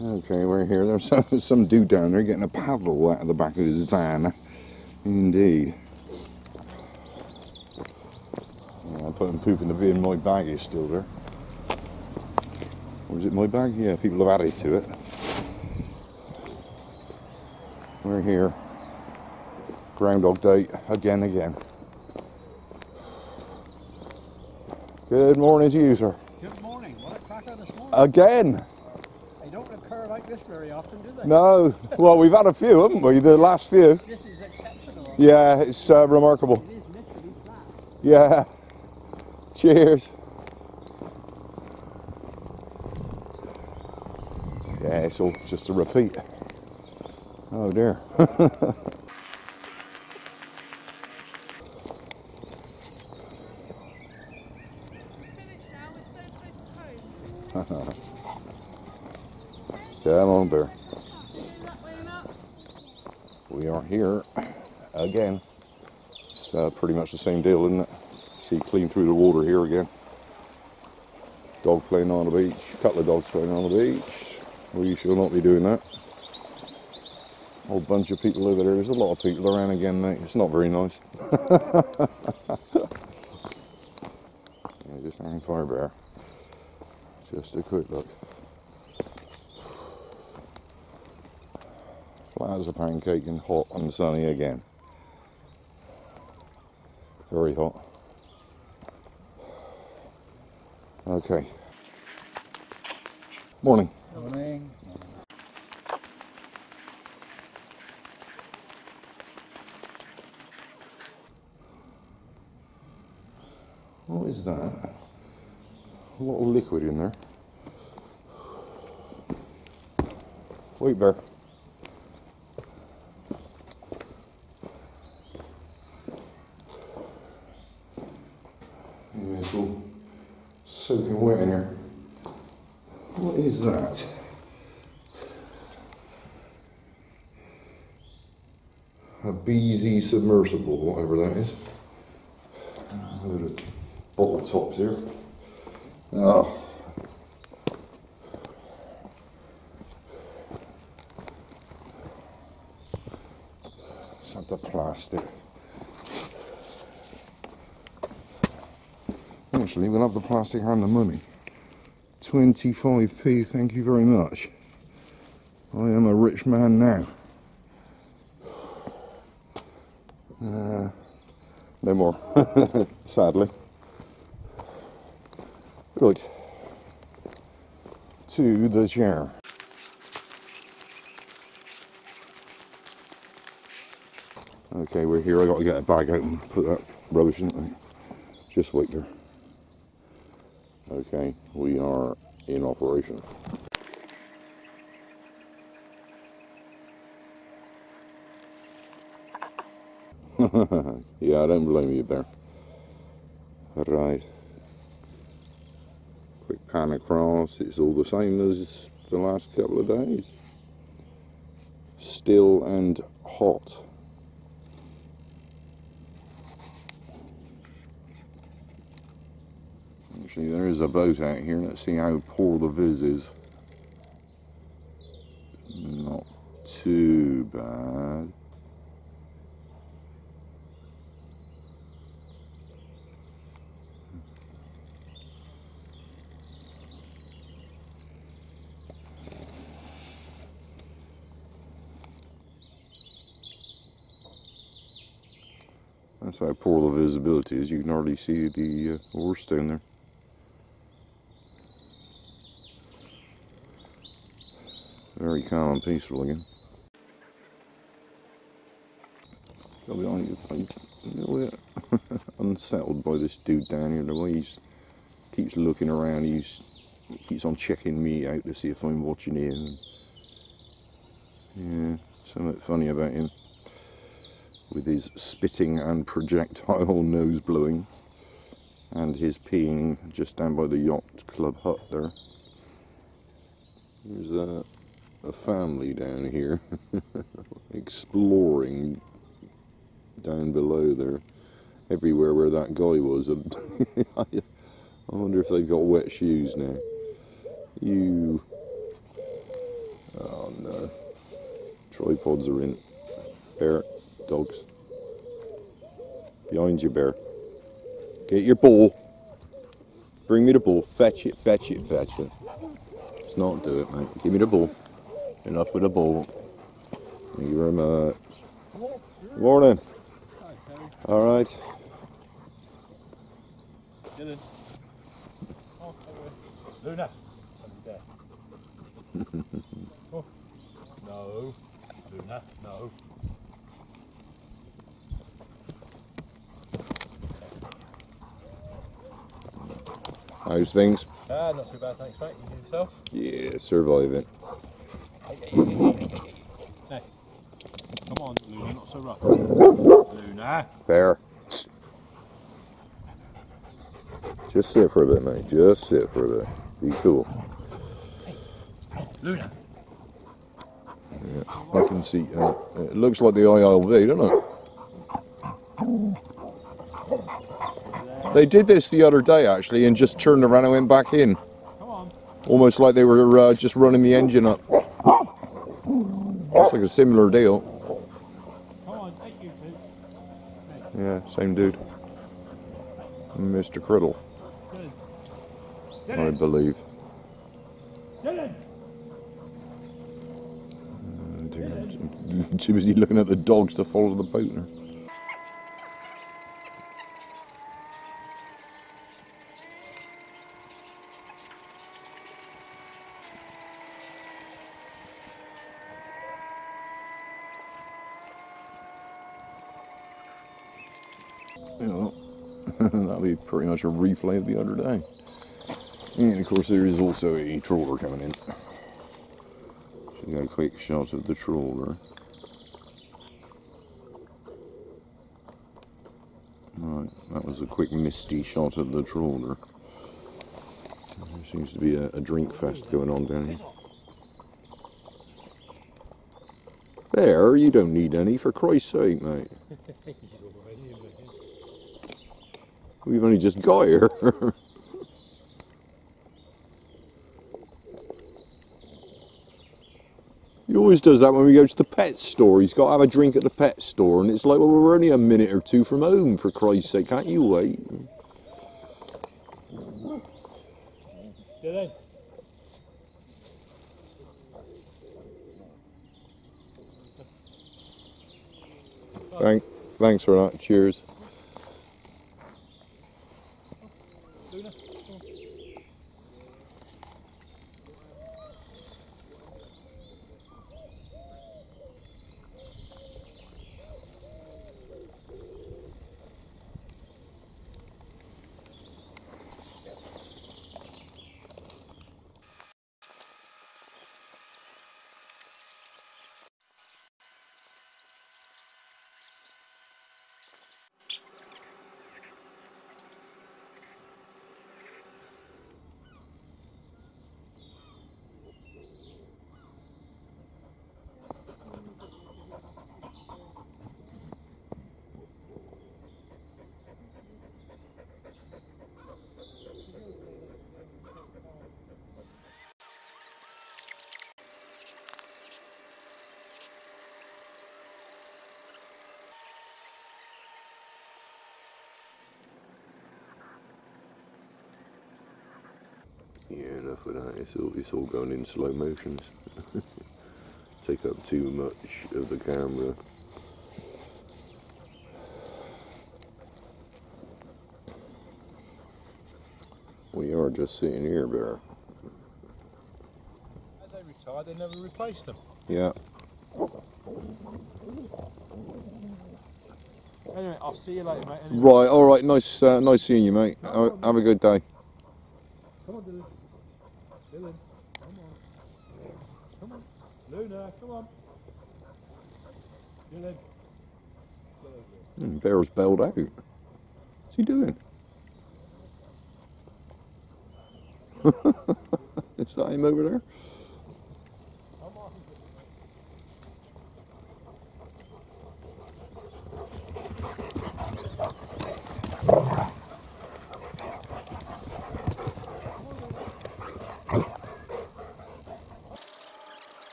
Okay, we're here. There's some, some dude down there getting a paddle out of the back of his van. Indeed. Yeah, I put him poop in the bin. My bag is still there. Or is it my bag? Yeah, people have added to it. We're here. Groundhog Day again, again. Good morning to you, sir. Good morning. What a cracker this morning. Again. they don't occur like this very often, do they? No. Well, we've had a few, haven't we? The last few. This is exceptional. Yeah, it's uh, remarkable. It is literally flat. Yeah. Cheers. Yeah, it's all just a repeat. Oh dear. finished now. We're so close to home. And up. We are here again. It's uh, pretty much the same deal, isn't it? See, clean through the water here again. Dog playing on the beach. A couple of dogs playing on the beach. We shall not be doing that. Whole bunch of people over there. There's a lot of people around again, mate. It's not very nice. yeah, just hanging fire bear. Just a quick look. Flat as a pancake and hot and sunny again. Very hot. Okay. Morning. Morning. What is that? A lot of liquid in there. Wait, bear. Yeah, it's all soaking wet in here. What is that? Submersible, whatever that is. A bottle tops here. It's not the plastic. Actually, we'll have the plastic and the money. 25p, thank you very much. I am a rich man now. Uh, no more, sadly. Right. To the chair. Okay, we're here. I got to get a bag out and put that rubbish in it. Just wait there. Okay, we are in operation. yeah, I don't blame you there. Right. Quick pan across. It's all the same as the last couple of days. Still and hot. Actually, there is a boat out here. Let's see how poor the viz is. Not too bad. That's how poor the visibility is. You can hardly see the uh, horse down there. Very calm and peaceful again. I'll be a little bit unsettled by this dude down here. The way he keeps looking around, he's he keeps on checking me out to see if I'm watching him. Yeah, something funny about him with his spitting and projectile nose blowing and his peeing just down by the yacht club hut there. There's a, a family down here exploring down below there, everywhere where that guy was. I wonder if they've got wet shoes now. You Oh no. Tripods are in. Bear, dogs. Behind you, bear. Get your ball. Bring me the ball. Fetch it, fetch it, fetch it. Let's not do it, mate. Give me the ball. Enough with the ball. Thank you very much. Morning. All right. Dylan. Oh. Luna. Oh. No. Luna, no. How's things? Ah, not too bad, thanks, mate. You do yourself? Yeah, surviving. Hey. Come on, Luna, not so rough. Luna. Bear. Just sit for a bit, mate. Just sit for a bit. Be cool. Luna. Yeah, I can see. Uh, it looks like the ILB, doesn't it? They did this the other day actually, and just turned around and went back in, almost like they were uh, just running the engine up. It's like a similar deal. Yeah, same dude. Mr. Criddle, I believe. Too busy looking at the dogs to follow the boat. Now. Yeah, well, that'll be pretty much a replay of the other day. And of course, there is also a trawler coming in. You got a quick shot of the trawler. Right, that was a quick misty shot of the trawler. There seems to be a, a drink fest going on down here. There, you don't need any, for Christ's sake, mate. We've only just got here. he always does that when we go to the pet store. He's got to have a drink at the pet store, and it's like, well, we're only a minute or two from home, for Christ's sake. Can't you wait? Dylan. Thank, thanks for that. Cheers. Luna. Enough that. It's all, it's all going in slow motions. Take up too much of the camera. We are just sitting here, Bear. As they retired, they never replaced them. Yeah. Anyway, I'll see you later, mate. Anyway. Right. All right. Nice. Uh, nice seeing you, mate. Have a good day. Come on, Dylan. Dylan, come on. Come on. Luna, come on. Hmm, Bear's bailed out. What's he doing? Is that him over there?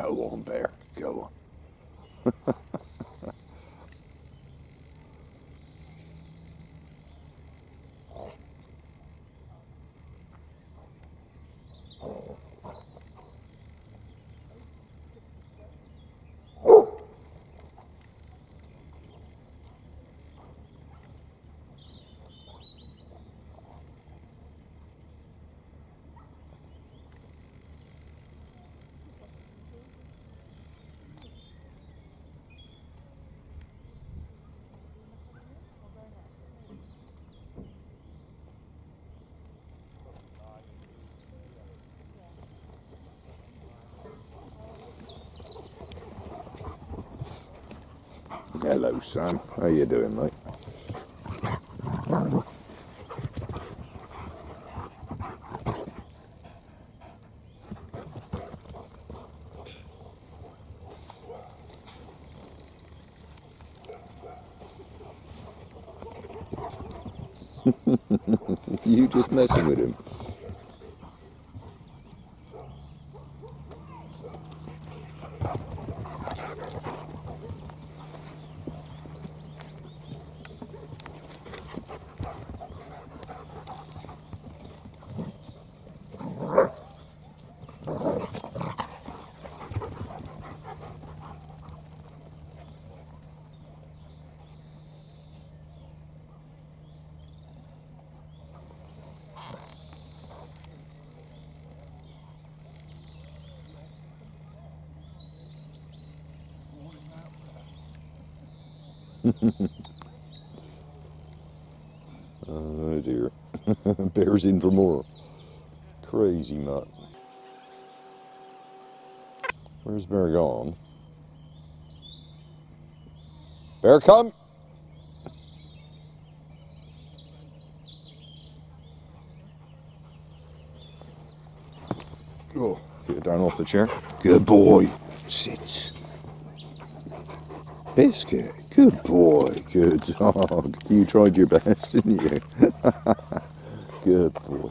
Go on, bear. Go on. Hello, Sam. How you doing, mate? you just messing with him. Oh dear. Bear's in for more. Crazy mutt. Where's Bear gone? Bear come! Oh, get down off the chair. Good boy. Sit. Biscuit. Good boy. Good dog. You tried your best, didn't you? Good boy.